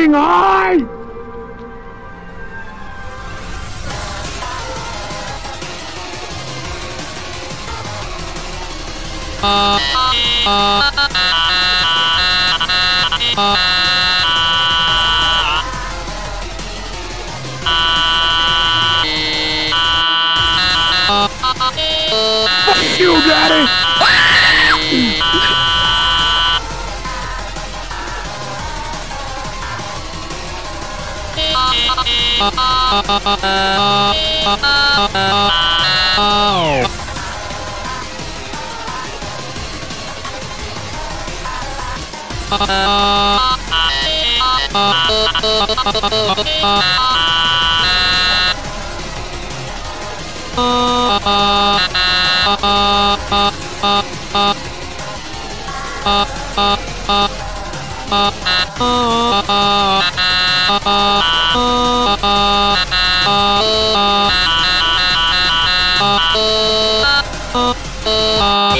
getting high! Fuck you, Daddy! I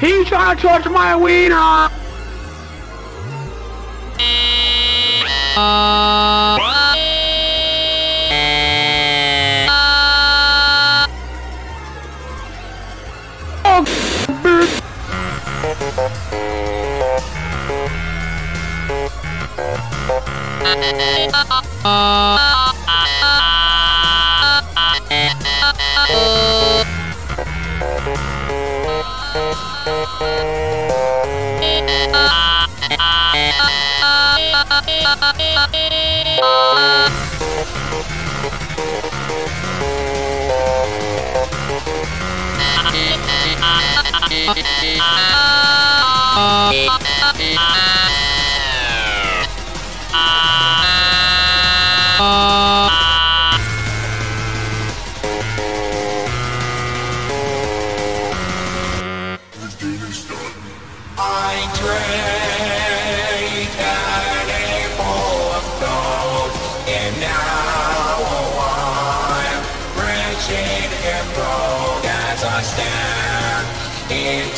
He's trying to touch my wiener! Oh, bitch! I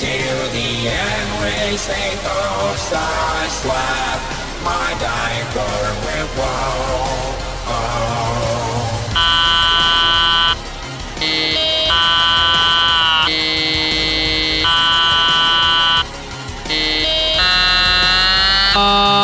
into the endless Aethos I slap my diaper with woe. Oh. My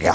You